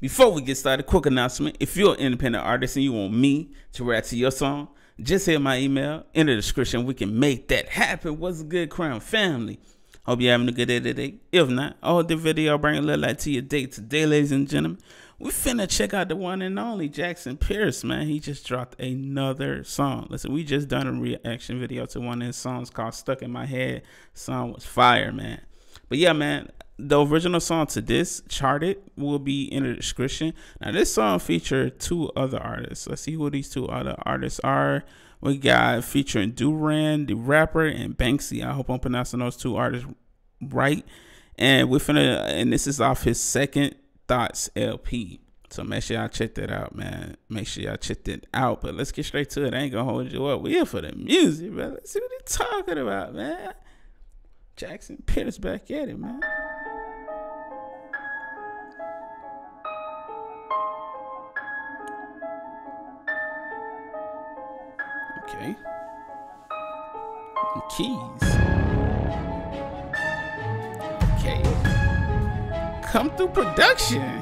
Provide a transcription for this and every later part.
Before we get started, quick announcement. If you're an independent artist and you want me to rap to your song, just hit my email in the description. We can make that happen. What's good crown family? Hope you're having a good day today. If not, hope the video bring a little light to your day today, ladies and gentlemen. We finna check out the one and only Jackson Pierce, man. He just dropped another song. Listen, we just done a reaction video to one of his songs called Stuck in My Head. Song was fire, man. But yeah, man, the original song to this charted will be in the description. Now, this song featured two other artists. Let's see who these two other artists are. We got featuring Durand, the rapper, and Banxy. I hope I'm pronouncing those two artists right. And we're finna, and this is off his second Thoughts LP. So make sure y'all check that out, man. Make sure y'all check that out. But let's get straight to it. I ain't gonna hold you up. We here for the music, bro. Let's see what he's talking about, man. Jackson Pierce back at it, man. Okay. And keys. Okay. Come through production.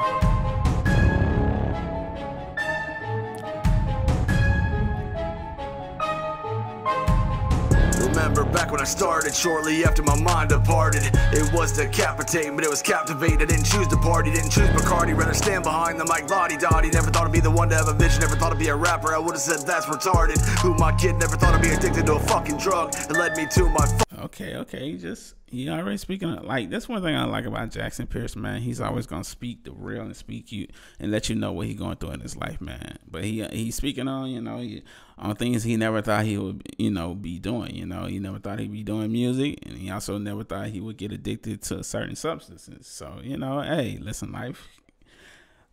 Back when I started, shortly after my mind departed. It was decapitating, but it was captivating. I didn't choose the party, didn't choose Bacardi. Rather stand behind the mic, lottie dottie. Never thought I'd be the one to have a vision, never thought I'd be a rapper. I would've said that's retarded. Who my kid never thought I'd be addicted to a fucking drug that led me to my. Okay, okay, just he already speaking of, like that's one thing I like about Jackson Pierce, man. He's always gonna speak the real and speak you and let you know what he's going through in his life, man. But he he's speaking on you know he, on things he never thought he would you know be doing. You know he never thought he'd be doing music, and he also never thought he would get addicted to certain substances. So you know, hey, listen, life.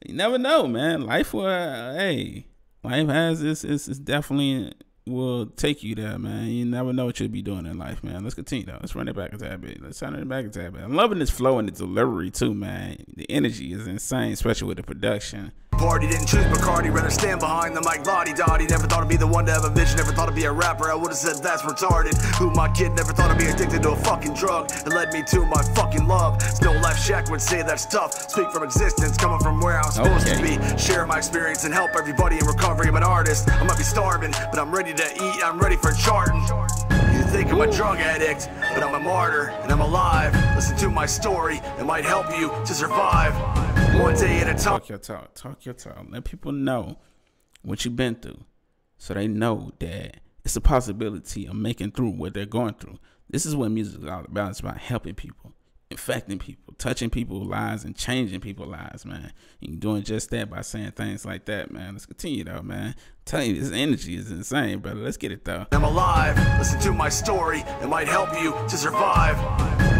You never know, man. Life will, uh, hey, life has this. It's definitely will take you there, man. You never know what you'll be doing in life, man. Let's continue though. Let's run it back a tad bit. Let's turn it back a tad bit. I'm loving this flow and the delivery too, man. The energy is insane, especially with the production. Party didn't choose Bacardi, rather stand behind the mic, lottie dottie. Never thought I'd be the one to have a vision, never thought I'd be a rapper. I would've said that's retarded. Who my kid never thought I'd be addicted to a fucking drug that led me to my fucking love. No life shack would say that's tough. Speak from existence, coming from where I'm supposed Okay. to be. Share my experience and help everybody in recovery. I'm an artist. I might be starving, but I'm ready to eat. I'm ready for charting. I'm a drug addict, but I'm a martyr and I'm alive. Listen to my story, it might help you to survive. One day at a time. Talk your talk. Talk your talk. Let people know what you've been through, so they know that it's a possibility of making through what they're going through. This is what music is all about. It's about helping people, infecting people, touching people's lives, and changing people's lives, man. And you're doing just that by saying things like that, man. Let's continue though, man. tell you, this energy is insane, brother. Let's get it though. I'm alive. Listen to my story. It might help you to survive.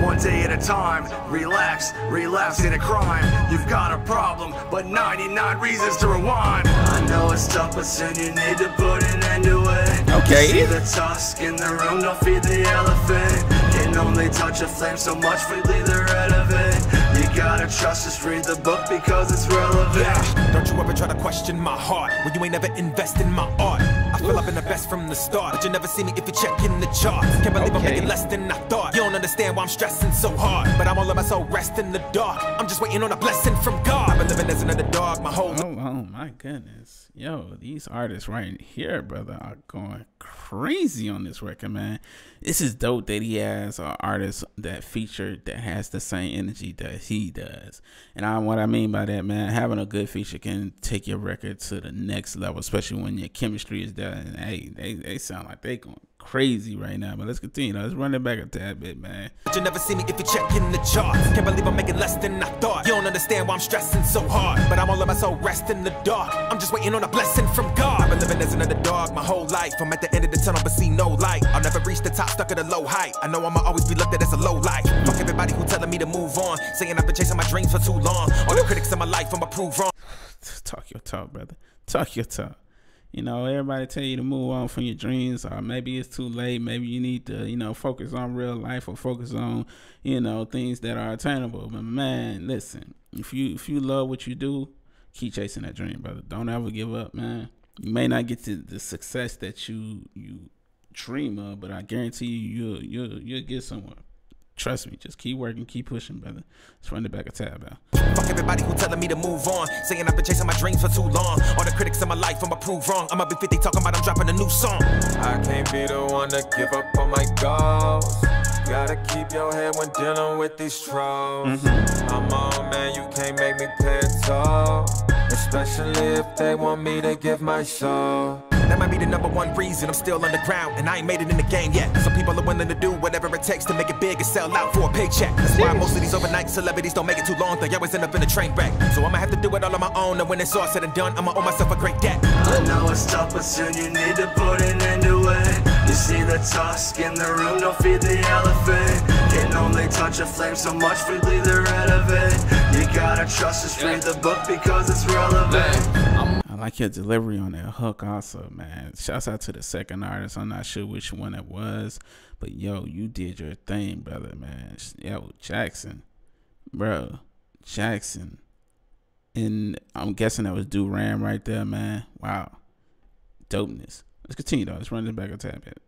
One day at a time. Relax. Relapse in a crime. You've got a problem, but 99 reasons to rewind. I know it's tough, but soon you need to put an end to it. Okay. See the tusk in the room, don't feed the elephant. Can only touch a flame so much, freely they're relevant. You gotta trust, just read the book because it's relevant. Yeah, don't you ever try to question my heart when you ain't never invest in my art. I feel I've been the best from the start, but you never see me if you check in the charts. Can't believe I'm making less than I thought. You don't understand why I'm stressing so hard, but I'm all let my soul rest in the dark. I'm just waiting on a blessing from God. I've been living as an underdog my whole Oh, oh my goodness. Yo, these artists right here, brother, are going crazy on this record, man. This is dope that he has an artist that feature that has the same energy that he does. And I what I mean by that, man, having a good feature can take your record to the next level, especially when your chemistry is there. And hey, they, they sound like they going crazy right now. But let's continue. Let's run it back a tad bit, man. But you never see me if you check in the charts. Can't believe I'm making less than I thought. You don't understand why I'm stressing so hard. But I'm all let my soul rest in the dark. I'm just waiting on a blessing from God. I've been living as an underdog my whole life. I'm at the end of the tunnel, but see no light. I'll never reach the top, stuck at a low height. I know I'ma always be looked at as a low life. Fuck everybody who telling me to move on. Saying I've been chasing my dreams for too long. All the critics in my life, I'ma prove wrong. talk your talk, brother. Talk your talk. You know, everybody tell you to move on from your dreams, or maybe it's too late. Maybe you need to, you know, focus on real life or focus on, you know, things that are attainable. But man, listen, if you if you love what you do, keep chasing that dream, brother. Don't ever give up, man. You may not get to the success that you you dream of, but I guarantee you, you'll you'll you'll get somewhere. Trust me, just keep working, keep pushing, brother. Let's run it back a tab out. Fuck everybody who telling me to move on. Saying I've been chasing my dreams for too long. All the critics in my life, I'ma prove wrong. I'ma be 50 talking about I'm dropping a new song. I can't be the one to give up on my goals. Gotta keep your head when dealing with these trolls. Mm-hmm. I'm on, man, you can't make me pay a toll. Especially if they want me to give my soul. That might be the number one reason I'm still underground and I ain't made it in the game yet. Some people are willing to do whatever it takes to make it big and sell out for a paycheck. That's why most of these overnight celebrities don't make it too long. They always end up in a train wreck. So I'ma have to do it all on my own. And when it's all said and done, I'ma owe myself a great debt. I know it's tough, but soon you need to put an end to it. You see the tusk in the room, don't feed the elephant. Can only touch a flame so much, freely the red of it. You gotta trust us, read the book because it's relevant. I like your delivery on that hook also, man. Shouts out to the second artist. I'm not sure which one it was, but yo, you did your thing, brother, man. Yo, Jackson, bro, Jackson. And I'm guessing that was Durand right there, man. Wow. Dopeness. Let's continue though. Let's run this back a tad bit.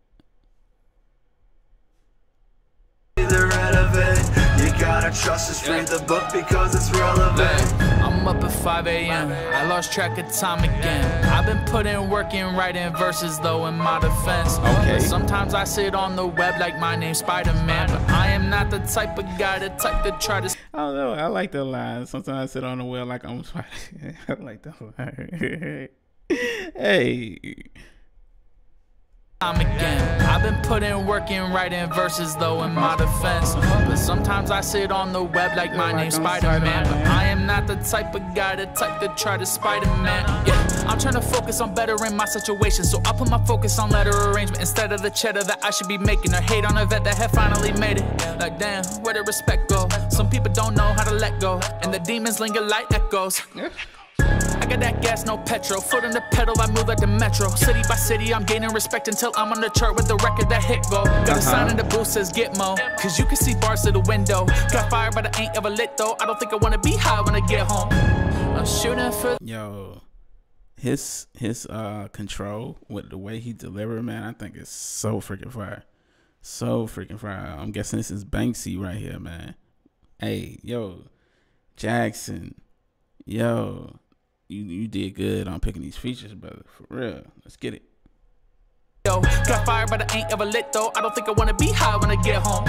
The red of it. You gotta trust us, read the book because it's relevant. I'm up at 5 a.m. I lost track of time again. I've been putting work in writing verses though in my defense. Okay. Sometimes I sit on the web like my name's Spider-Man. But I am not the type of guy to type to try to I don't know. I like the line. Sometimes I sit on the web like I'm fighting. I like that line. hey. Time again. I've been putting work in writing verses though in my defense. But sometimes I sit on the web like my name's Spider-Man. But I am not the type of guy to type to try to Spider-Man. Yeah, I'm trying to focus on bettering my situation. So I put my focus on letter arrangement instead of the cheddar that I should be making. Or hate on a vet that had finally made it. Like damn, where the respect go? Some people don't know how to let go. And the demons linger like echoes. I got that gas, no petrol. Foot on the pedal, I move like the metro. City by city, I'm gaining respect until I'm on the chart with the record that hit go. Got a sign in the booth says Gitmo, cause you can see bars to the window. Got fire, but I ain't ever lit though. I don't think I wanna be high when I get home. I'm shooting for Yo, his his uh control with the way he delivered, man, I think it's so freaking fire. So freaking fire. I'm guessing this is Banxy right here, man. Hey, yo, Jackson, yo, you you did good on picking these features, brother. For real. Let's get it. Yo, got fire, but I ain't ever lit though. I don't think I wanna be high when I get home.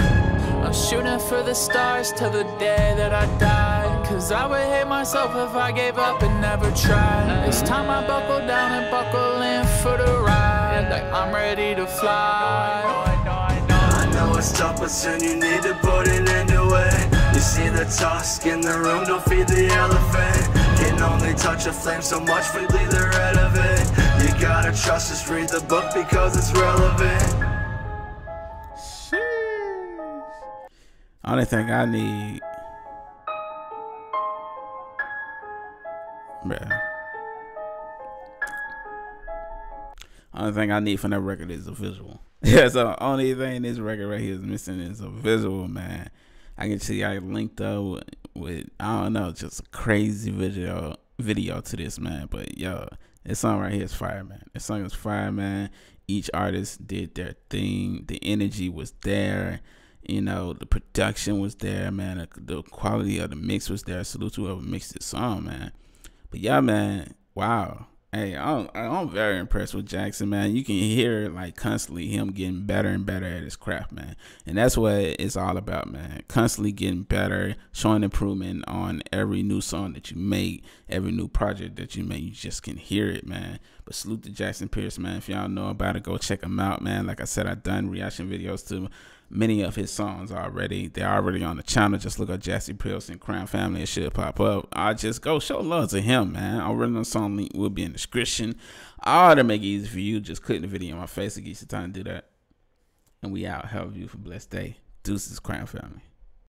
I'm shooting for the stars till the day that I die. Cause I would hate myself if I gave up and never tried. It's time I buckle down and buckle in for the ride. Like I'm ready to fly. I know it's tough, but soon you need to put an end to it. You see the tusk in the room, don't feed the elephant. Can only touch a flame so much, freely the red of it. You gotta trust us, read the book because it's relevant. Only thing I need, bruh. Only thing I need from that record is a visual. Yeah, so only thing this record right here is missing is a visual, man. I can see I linked up with, with I don't know, just a crazy video video to this man. But yo, this song right here is fire, man. This song is fire, man. Each artist did their thing. The energy was there. You know, the production was there, man. The, the quality of the mix was there. Salute to whoever mixed this song, man. But yeah, man. Wow. Hey, I'm I'm very impressed with Jackson, man. You can hear like constantly him getting better and better at his craft, man. And that's what it's all about, man. Constantly getting better, showing improvement on every new song that you make, every new project that you make. You just can hear it, man. But salute to Jackson Pierce, man. If y'all know about it, go check him out, man. Like I said, I've done reaction videos to many of his songs already. They're already on the channel. Just look up Pierce and Crown Family. It should pop up. I just go show love to him, man. I'll write Original song link will be in the description. All to make it easy for you. Just click the video on my face to get you time to do that. And we out. Have a beautiful blessed day. Deuces Crown Family.